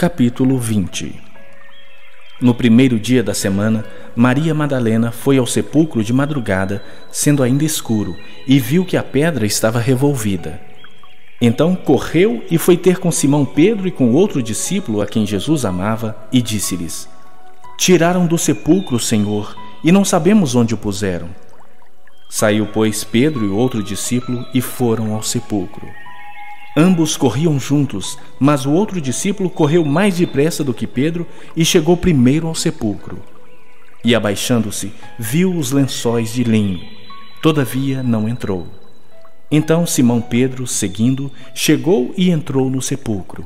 Capítulo 20 No primeiro dia da semana, Maria Madalena foi ao sepulcro de madrugada, sendo ainda escuro, e viu que a pedra estava revolvida. Então correu e foi ter com Simão Pedro e com outro discípulo a quem Jesus amava, e disse-lhes: Tiraram do sepulcro, Senhor, e não sabemos onde o puseram. Saiu, pois, Pedro e outro discípulo e foram ao sepulcro. Ambos corriam juntos, mas o outro discípulo correu mais depressa do que Pedro e chegou primeiro ao sepulcro. E abaixando-se, viu os lençóis de linho. Todavia não entrou. Então Simão Pedro, seguindo, chegou e entrou no sepulcro.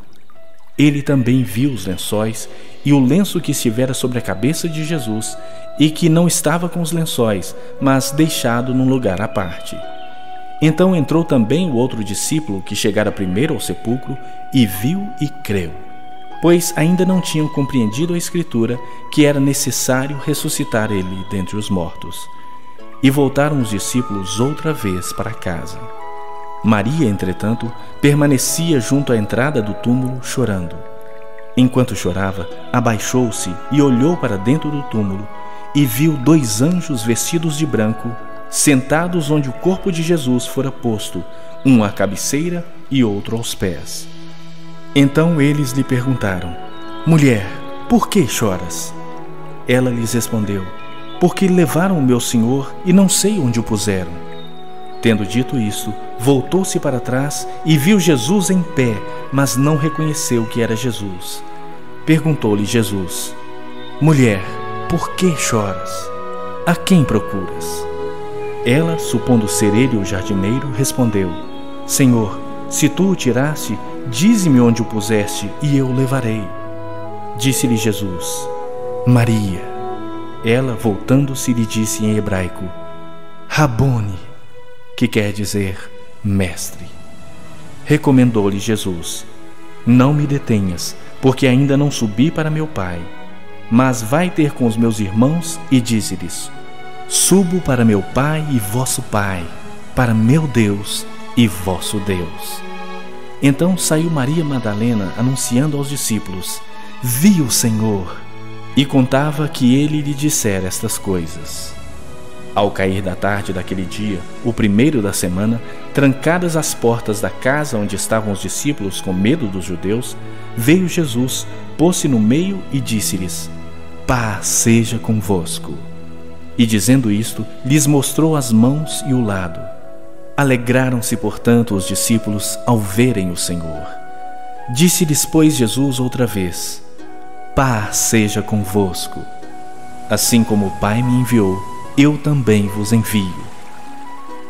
Ele também viu os lençóis e o lenço que estivera sobre a cabeça de Jesus e que não estava com os lençóis, mas deixado num lugar à parte. Então entrou também o outro discípulo que chegara primeiro ao sepulcro e viu e creu, pois ainda não tinham compreendido a Escritura que era necessário ressuscitar ele dentre os mortos. E voltaram os discípulos outra vez para casa. Maria, entretanto, permanecia junto à entrada do túmulo chorando. Enquanto chorava, abaixou-se e olhou para dentro do túmulo e viu dois anjos vestidos de branco sentados onde o corpo de Jesus fora posto, um à cabeceira e outro aos pés. Então eles lhe perguntaram: Mulher, por que choras? Ela lhes respondeu: Porque levaram o meu senhor e não sei onde o puseram. Tendo dito isto, voltou-se para trás e viu Jesus em pé, mas não reconheceu que era Jesus. Perguntou-lhe Jesus: Mulher, por que choras? A quem procuras? Ela, supondo ser ele o jardineiro, respondeu: Senhor, se tu o tiraste, dize-me onde o puseste, e eu o levarei. Disse-lhe Jesus: Maria. Ela, voltando-se, lhe disse em hebraico: Rabone, que quer dizer mestre. Recomendou-lhe Jesus: Não me detenhas, porque ainda não subi para meu Pai. Mas vai ter com os meus irmãos e dize-lhes: Subo para meu Pai e vosso Pai, para meu Deus e vosso Deus. Então saiu Maria Madalena anunciando aos discípulos: Vi o Senhor, e contava que ele lhe dissera estas coisas. Ao cair da tarde daquele dia, o primeiro da semana, trancadas as portas da casa onde estavam os discípulos com medo dos judeus, veio Jesus, pôs-se no meio e disse-lhes: Paz seja convosco. E dizendo isto, lhes mostrou as mãos e o lado. Alegraram-se, portanto, os discípulos ao verem o Senhor. Disse-lhes, pois, Jesus outra vez: Paz seja convosco. Assim como o Pai me enviou, eu também vos envio.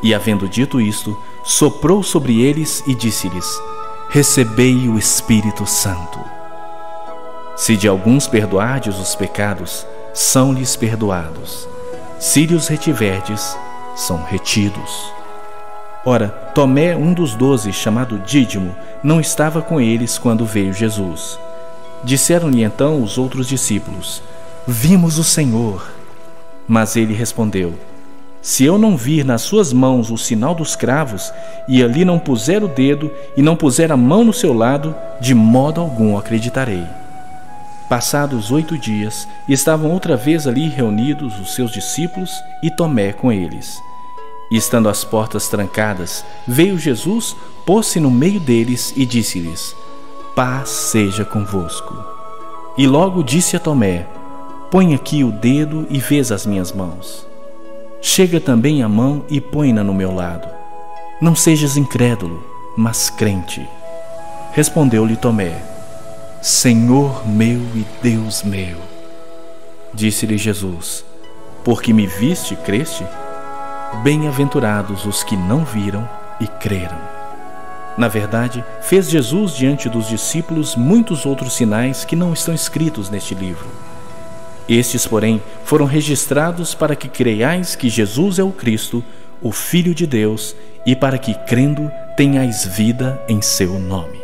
E havendo dito isto, soprou sobre eles e disse-lhes: Recebei o Espírito Santo. Se de alguns perdoardes os pecados, são-lhes perdoados se os retiverdes, são retidos. Ora, Tomé, um dos doze, chamado Dídimo, não estava com eles quando veio Jesus. Disseram-lhe então os outros discípulos: Vimos o Senhor. Mas ele respondeu: Se eu não vir nas suas mãos o sinal dos cravos, e ali não puser o dedo e não puser a mão no seu lado, de modo algum acreditarei. Passados oito dias, estavam outra vez ali reunidos os seus discípulos e Tomé com eles. E estando as portas trancadas, veio Jesus, pôs-se no meio deles e disse-lhes: Paz seja convosco. E logo disse a Tomé: Põe aqui o dedo e vês as minhas mãos. Chega também a mão e põe-na no meu lado. Não sejas incrédulo, mas crente. Respondeu-lhe Tomé: Senhor meu e Deus meu. Disse-lhe Jesus: Porque me viste e creste? Bem-aventurados os que não viram e creram. Na verdade, fez Jesus diante dos discípulos muitos outros sinais que não estão escritos neste livro. Estes, porém, foram registrados para que creiais que Jesus é o Cristo, o Filho de Deus, e para que, crendo, tenhais vida em seu nome.